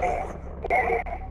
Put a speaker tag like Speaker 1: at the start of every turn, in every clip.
Speaker 1: Jago.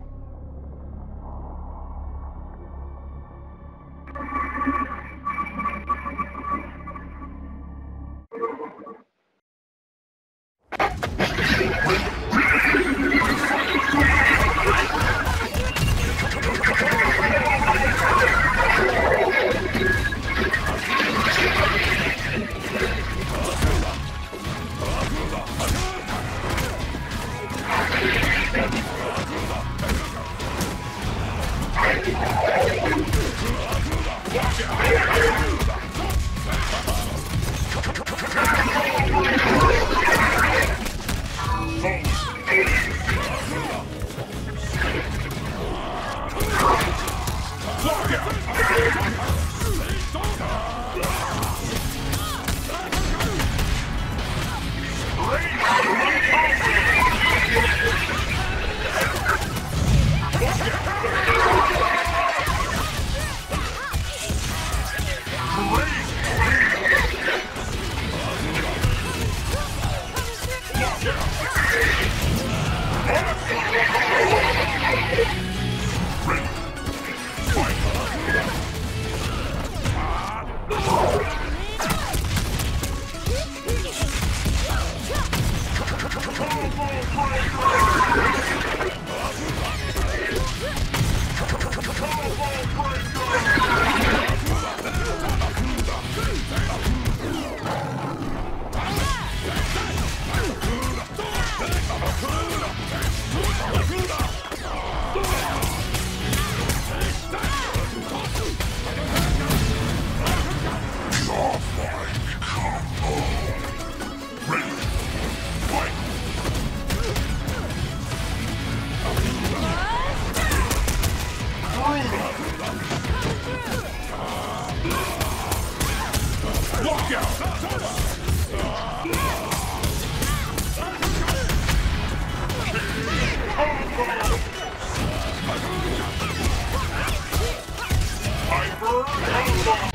Speaker 1: Fight on!
Speaker 2: I'm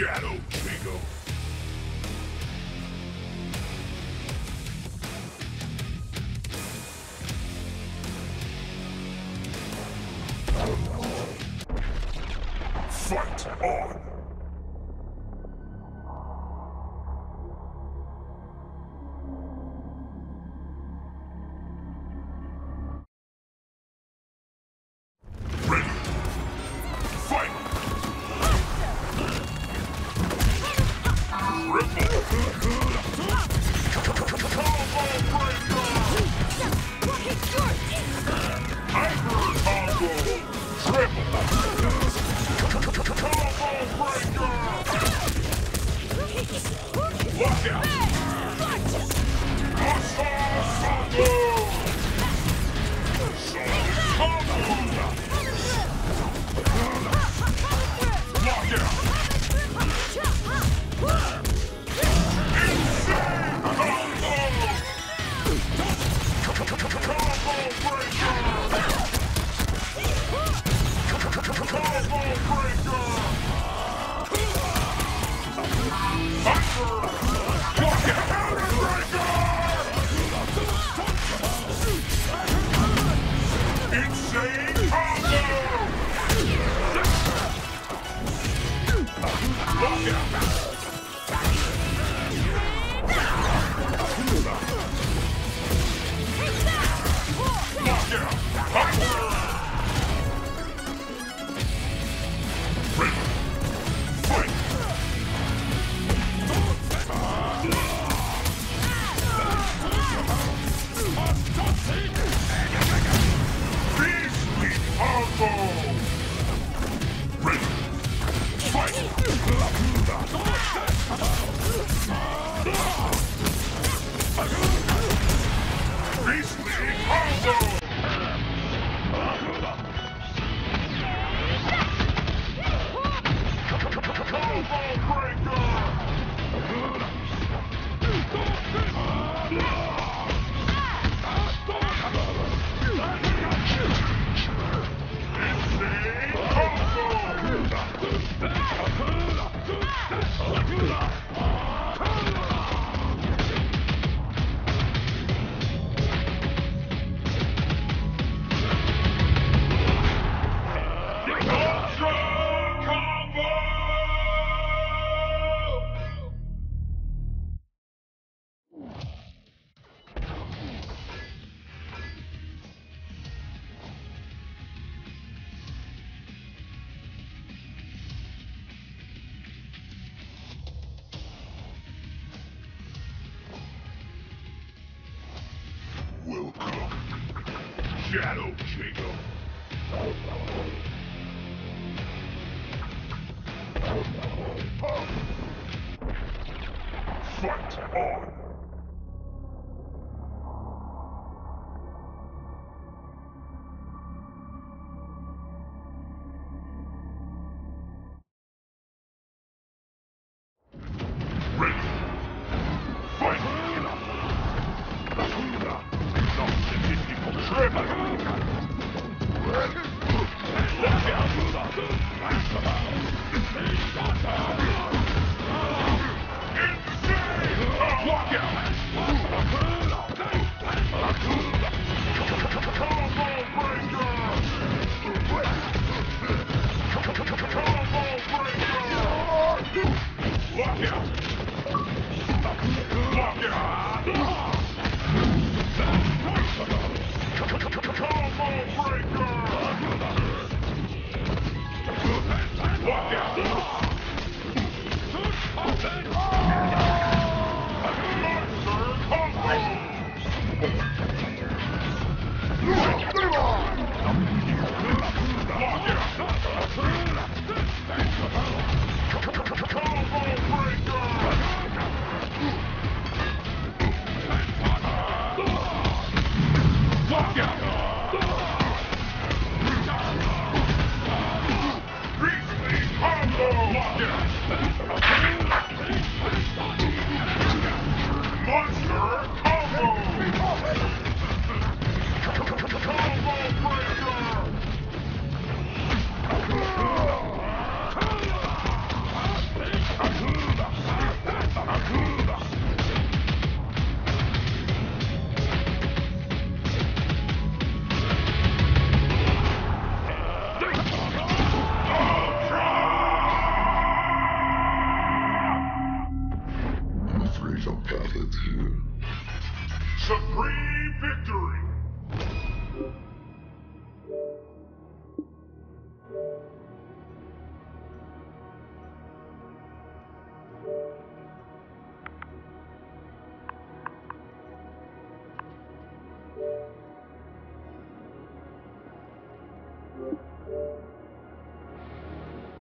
Speaker 1: Shadow Jago. Fight on!